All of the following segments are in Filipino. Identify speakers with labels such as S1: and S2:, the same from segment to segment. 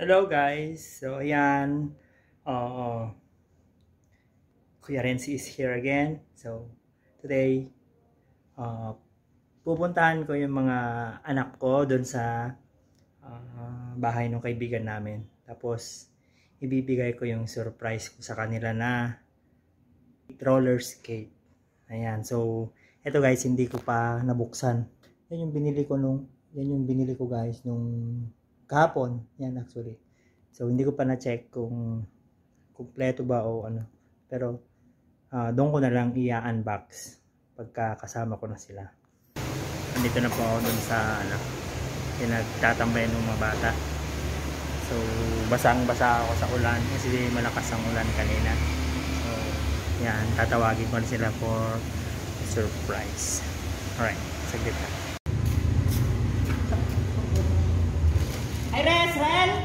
S1: Hello guys! So ayan, uh, Kuya Renzi is here again. So today, uh, pupuntahan ko yung mga anak ko doon sa uh, bahay ng kaibigan namin. Tapos ibibigay ko yung surprise ko sa kanila na roller skate. Ayan, so eto guys, hindi ko pa nabuksan. Yan yung binili ko nung, yan yung binili ko guys nung kahapon yan actually. So hindi ko pa na-check kung kumpleto ba o ano. Pero uh, doon ko na lang i-unbox pagka kasama ko na sila. Andito na po ako doon sa ano pinagtatambay ng mga bata. So basang basa ako sa ulan kasi malakas ang ulan kanina. So yan tatawagin ko na sila for surprise. Alright saglit na Israel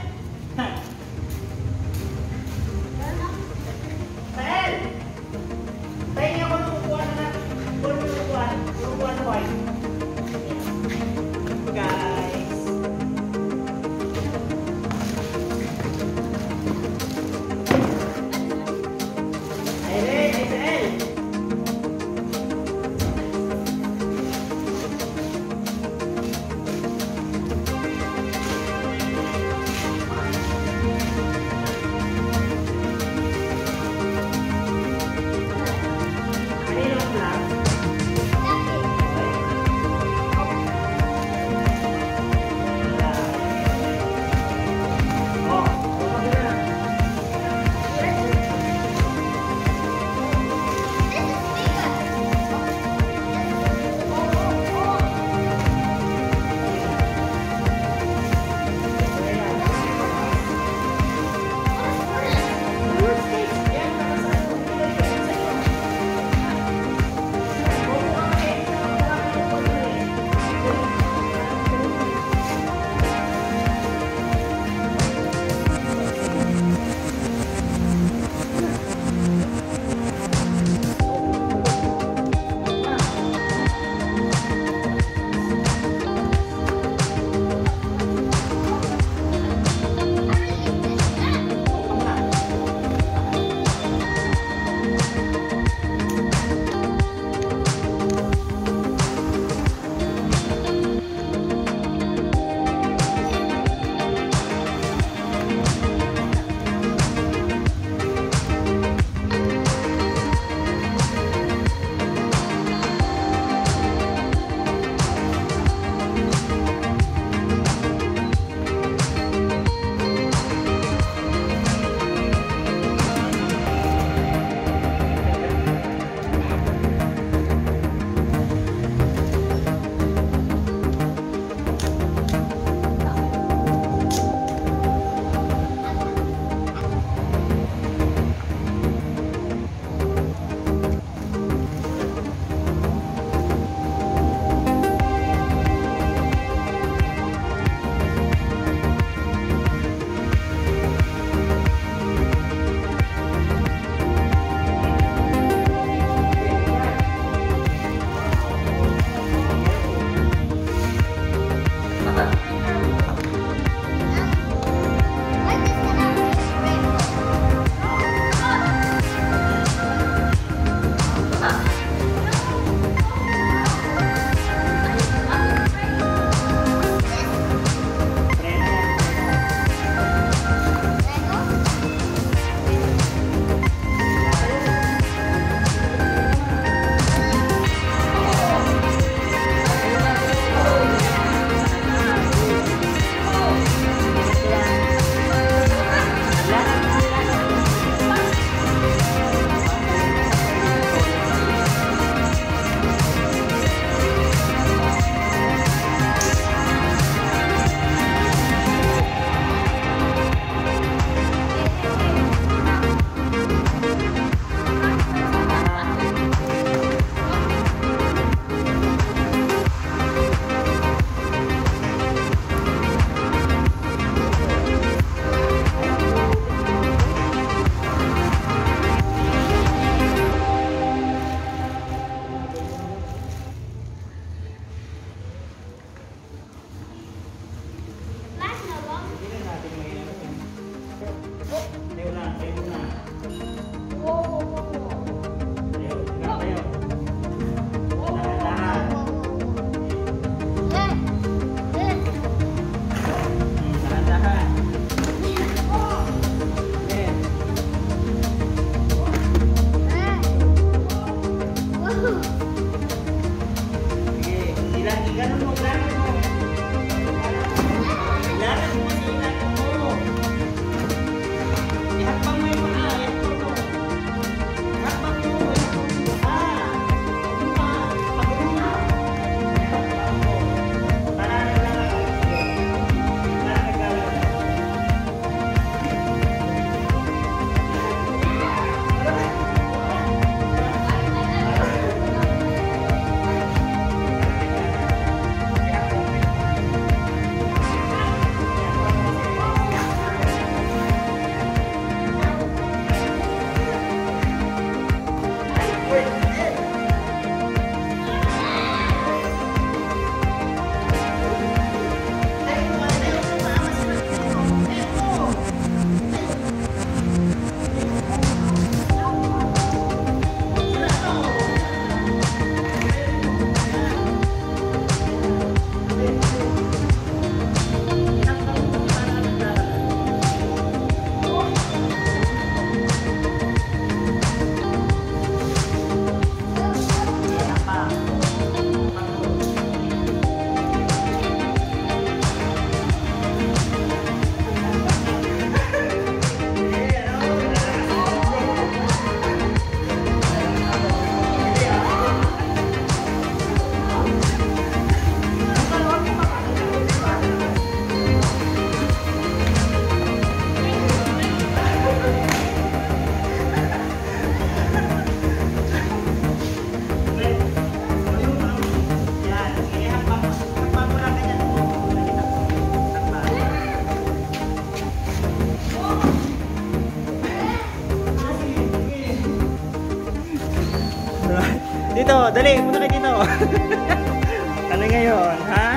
S1: ano ngayon, ha?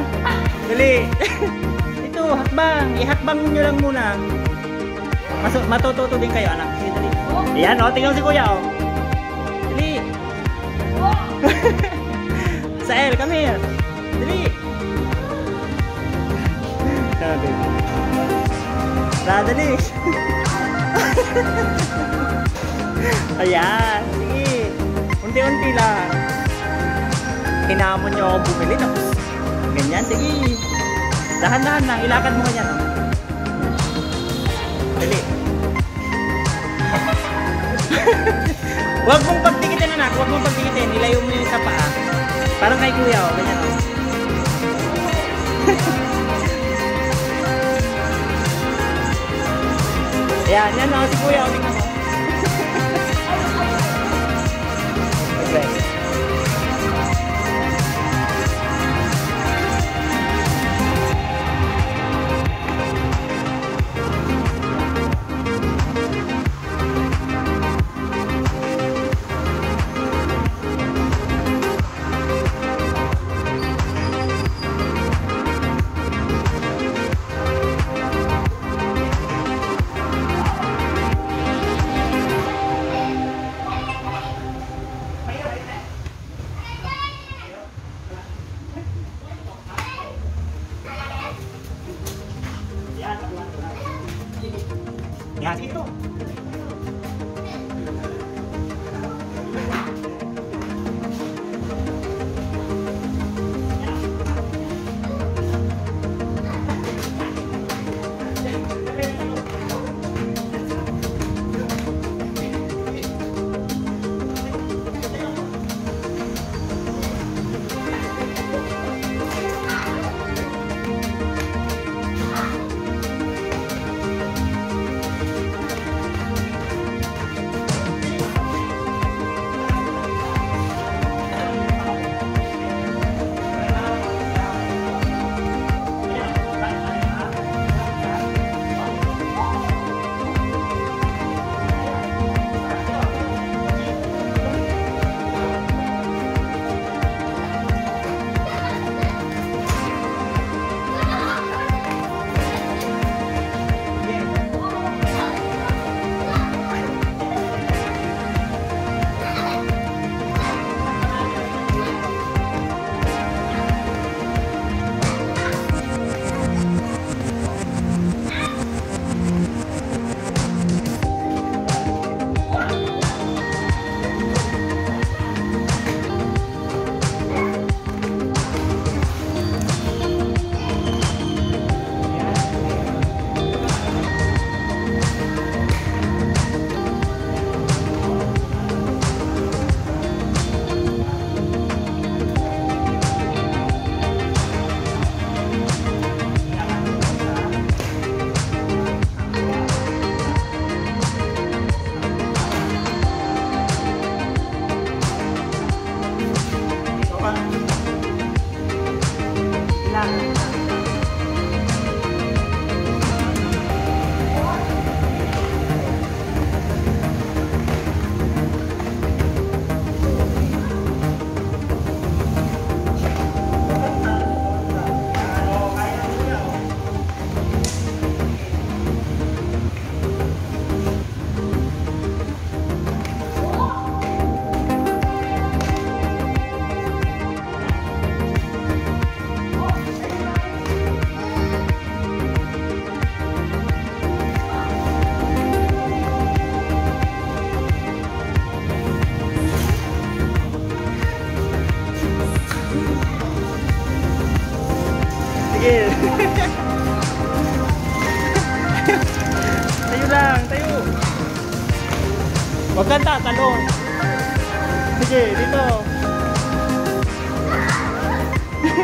S1: Dali. Ito, hakbang. Ihakbang nyo lang muna. Mas matututo din kayo, anak. Sige, dali. Ayan, oh, tingnan si kuya, oh. Dali. Sael, come here. Dali. Sabi. Dali. Ayan, sige. Unti-unti lang. Hinamon niyo ako bumili. Tapos, ganyan, sige. Dahan-dahan lang. Ilakad mo ganyan. Oh. Dali. Huwag mong pagtikitin anak. Huwag mong pagtikitin. Ilayo mo yung sa paa. Parang kay kuya. Oh. Ganyan. Oh. Ayan, yan o, si kuya, o, tingnan mo. Okay. Kang tatalon. Sige, dito. Sige.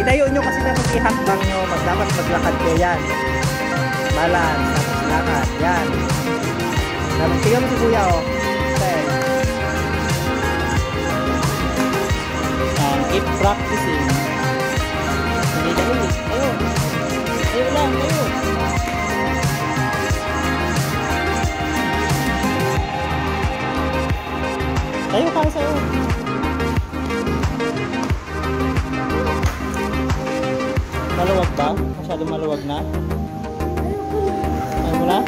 S1: Itayo nyo kasi dapat ihakbang nyo. Mag, dapat maglakad kayo yan. Balance. Tapos lakad. Yan. Tapos tingnan mo si kuya oh. Style. Um, keep practicing. Tayo tayo. Maluwag ba? Masyado maluwag na? Ayaw mo na?